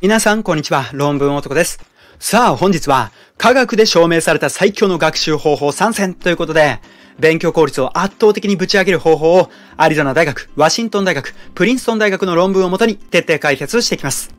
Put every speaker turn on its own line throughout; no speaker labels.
皆さん、こんにちは。論文男です。さあ、本日は、科学で証明された最強の学習方法参戦ということで、勉強効率を圧倒的にぶち上げる方法を、アリゾナ大学、ワシントン大学、プリンストン大学の論文をもとに徹底解説していきます。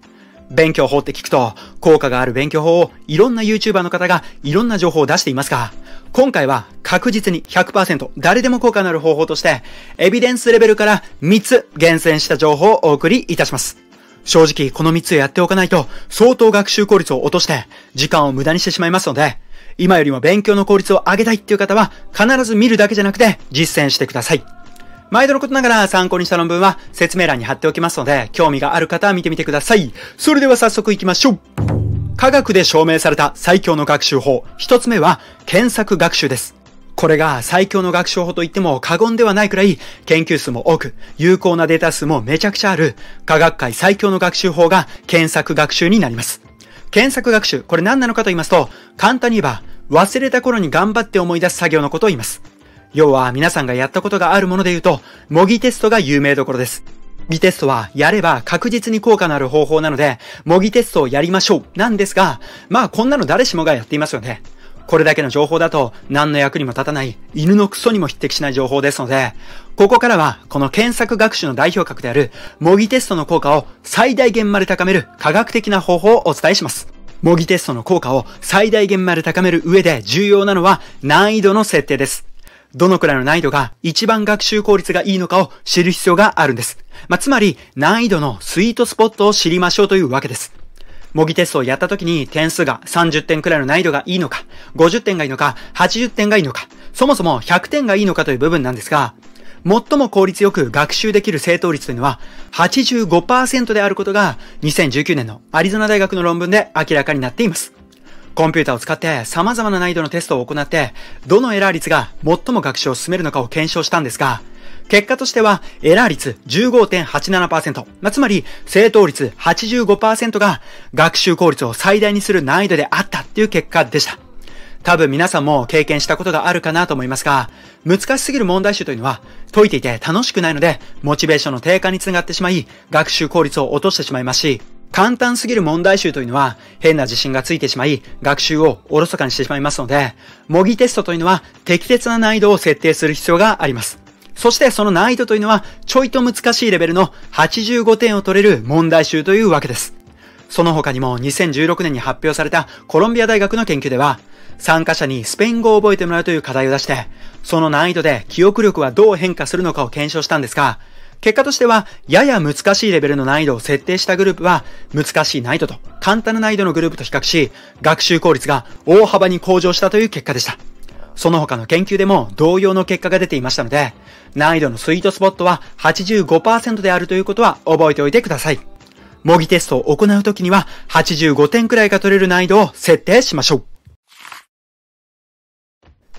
勉強法って聞くと、効果がある勉強法をいろんな YouTuber の方がいろんな情報を出していますが、今回は確実に100%誰でも効果のある方法として、エビデンスレベルから3つ厳選した情報をお送りいたします。正直この3つやっておかないと相当学習効率を落として時間を無駄にしてしまいますので、今よりも勉強の効率を上げたいっていう方は必ず見るだけじゃなくて実践してください。毎度のことながら参考にした論文は説明欄に貼っておきますので、興味がある方は見てみてください。それでは早速行きましょう。科学で証明された最強の学習法。一つ目は検索学習です。これが最強の学習法と言っても過言ではないくらい研究数も多く、有効なデータ数もめちゃくちゃある科学界最強の学習法が検索学習になります。検索学習、これ何なのかと言いますと、簡単に言えば忘れた頃に頑張って思い出す作業のことを言います。要は皆さんがやったことがあるもので言うと、模擬テストが有名どころです。模擬テストはやれば確実に効果のある方法なので、模擬テストをやりましょうなんですが、まあこんなの誰しもがやっていますよね。これだけの情報だと何の役にも立たない犬のクソにも匹敵しない情報ですので、ここからはこの検索学習の代表格である模擬テストの効果を最大限まで高める科学的な方法をお伝えします。模擬テストの効果を最大限まで高める上で重要なのは難易度の設定です。どのくらいの難易度が一番学習効率がいいのかを知る必要があるんです。まあ、つまり難易度のスイートスポットを知りましょうというわけです。模擬テストをやった時に点数が30点くらいの難易度がいいのか、50点がいいのか、80点がいいのか、そもそも100点がいいのかという部分なんですが、最も効率よく学習できる正答率というのは85%であることが2019年のアリゾナ大学の論文で明らかになっています。コンピューターを使って様々な難易度のテストを行って、どのエラー率が最も学習を進めるのかを検証したんですが、結果としては、エラー率15.87%、まあ、つまり、正答率85%が学習効率を最大にする難易度であったっていう結果でした。多分皆さんも経験したことがあるかなと思いますが、難しすぎる問題集というのは解いていて楽しくないので、モチベーションの低下につながってしまい、学習効率を落としてしまいますし、簡単すぎる問題集というのは変な自信がついてしまい、学習をおろそかにしてしまいますので、模擬テストというのは適切な難易度を設定する必要があります。そしてその難易度というのは、ちょいと難しいレベルの85点を取れる問題集というわけです。その他にも2016年に発表されたコロンビア大学の研究では、参加者にスペイン語を覚えてもらうという課題を出して、その難易度で記憶力はどう変化するのかを検証したんですが、結果としては、やや難しいレベルの難易度を設定したグループは、難しい難易度と簡単な難易度のグループと比較し、学習効率が大幅に向上したという結果でした。その他の研究でも同様の結果が出ていましたので、難易度のスイートスポットは85%であるということは覚えておいてください。模擬テストを行うときには85点くらいが取れる難易度を設定しましょう。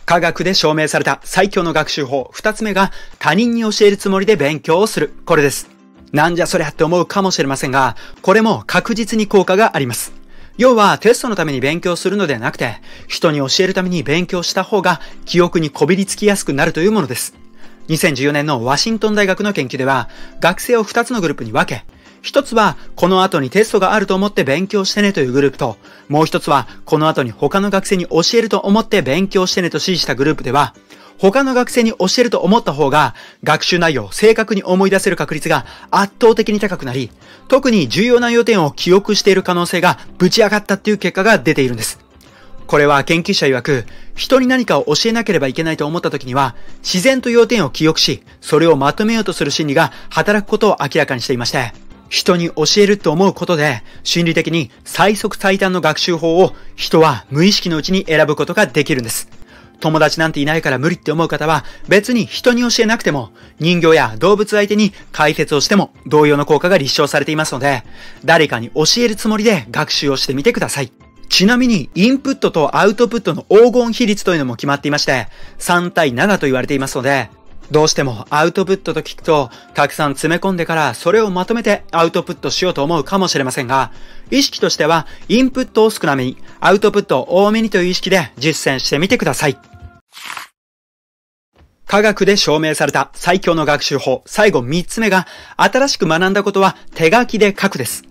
科学で証明された最強の学習法二つ目が他人に教えるつもりで勉強をする。これです。なんじゃそりゃって思うかもしれませんが、これも確実に効果があります。要はテストのために勉強するのではなくて、人に教えるために勉強した方が記憶にこびりつきやすくなるというものです。2014年のワシントン大学の研究では、学生を2つのグループに分け、一つは、この後にテストがあると思って勉強してねというグループと、もう一つは、この後に他の学生に教えると思って勉強してねと指示したグループでは、他の学生に教えると思った方が、学習内容を正確に思い出せる確率が圧倒的に高くなり、特に重要な要点を記憶している可能性がぶち上がったっていう結果が出ているんです。これは研究者曰く、人に何かを教えなければいけないと思った時には、自然と要点を記憶し、それをまとめようとする心理が働くことを明らかにしていまして、人に教えると思うことで、心理的に最速最短の学習法を人は無意識のうちに選ぶことができるんです。友達なんていないから無理って思う方は別に人に教えなくても人形や動物相手に解説をしても同様の効果が立証されていますので誰かに教えるつもりで学習をしてみてください。ちなみにインプットとアウトプットの黄金比率というのも決まっていまして3対7と言われていますのでどうしてもアウトプットと聞くと、たくさん詰め込んでからそれをまとめてアウトプットしようと思うかもしれませんが、意識としてはインプットを少なめに、アウトプットを多めにという意識で実践してみてください。科学で証明された最強の学習法、最後3つ目が、新しく学んだことは手書きで書くです。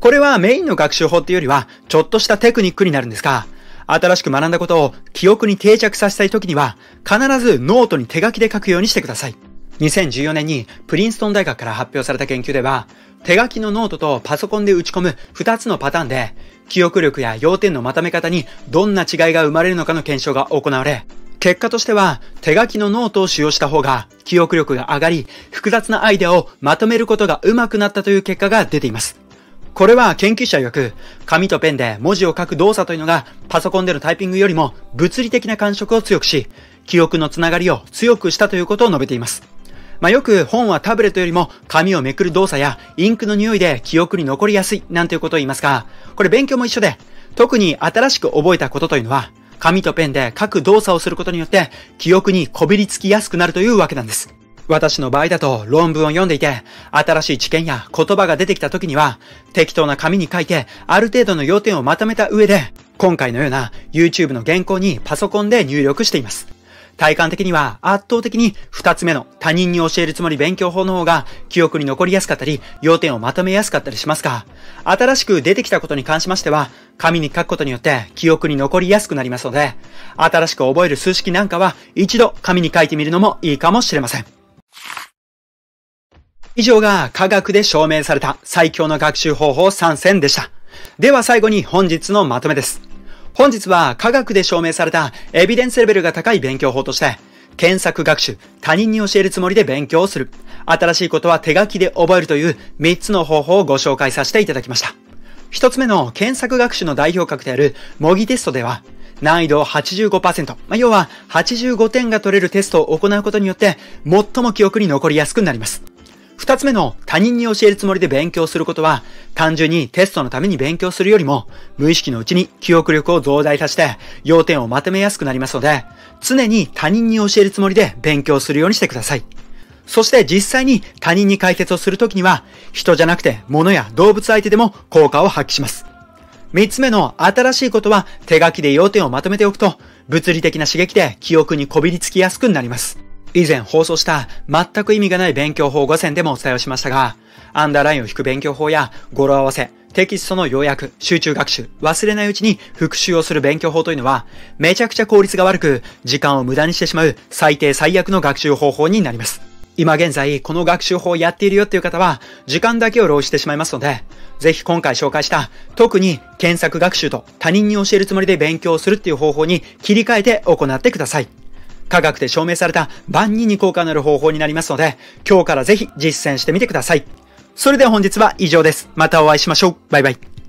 これはメインの学習法っていうよりは、ちょっとしたテクニックになるんですが、新しく学んだことを記憶に定着させたい時には、必ずノートに手書きで書くようにしてください。2014年にプリンストン大学から発表された研究では、手書きのノートとパソコンで打ち込む2つのパターンで、記憶力や要点のまとめ方にどんな違いが生まれるのかの検証が行われ、結果としては手書きのノートを使用した方が記憶力が上がり、複雑なアイデアをまとめることが上手くなったという結果が出ています。これは研究者曰く、紙とペンで文字を書く動作というのがパソコンでのタイピングよりも物理的な感触を強くし、記憶のつながりを強くしたということを述べています。まあ、よく本はタブレットよりも紙をめくる動作やインクの匂いで記憶に残りやすいなんていうことを言いますが、これ勉強も一緒で、特に新しく覚えたことというのは、紙とペンで書く動作をすることによって記憶にこびりつきやすくなるというわけなんです。私の場合だと論文を読んでいて、新しい知見や言葉が出てきた時には、適当な紙に書いて、ある程度の要点をまとめた上で、今回のような YouTube の原稿にパソコンで入力しています。体感的には圧倒的に二つ目の他人に教えるつもり勉強法の方が記憶に残りやすかったり、要点をまとめやすかったりしますが、新しく出てきたことに関しましては、紙に書くことによって記憶に残りやすくなりますので、新しく覚える数式なんかは一度紙に書いてみるのもいいかもしれません。以上が科学で証明された最強の学習方法3選でした。では最後に本日のまとめです。本日は科学で証明されたエビデンスレベルが高い勉強法として、検索学習、他人に教えるつもりで勉強をする、新しいことは手書きで覚えるという3つの方法をご紹介させていただきました。1つ目の検索学習の代表格である模擬テストでは、難易度を85%、まあ、要は85点が取れるテストを行うことによって、最も記憶に残りやすくなります。二つ目の他人に教えるつもりで勉強することは、単純にテストのために勉強するよりも、無意識のうちに記憶力を増大させて、要点をまとめやすくなりますので、常に他人に教えるつもりで勉強するようにしてください。そして実際に他人に解説をするときには、人じゃなくて物や動物相手でも効果を発揮します。三つ目の新しいことは手書きで要点をまとめておくと、物理的な刺激で記憶にこびりつきやすくなります。以前放送した全く意味がない勉強法5選でもお伝えをしましたが、アンダーラインを引く勉強法や語呂合わせ、テキストの要約、集中学習、忘れないうちに復習をする勉強法というのは、めちゃくちゃ効率が悪く、時間を無駄にしてしまう最低最悪の学習方法になります。今現在、この学習法をやっているよっていう方は、時間だけを浪費してしまいますので、ぜひ今回紹介した、特に検索学習と他人に教えるつもりで勉強するっていう方法に切り替えて行ってください。科学で証明された万人に効果のある方法になりますので、今日からぜひ実践してみてください。それでは本日は以上です。またお会いしましょう。バイバイ。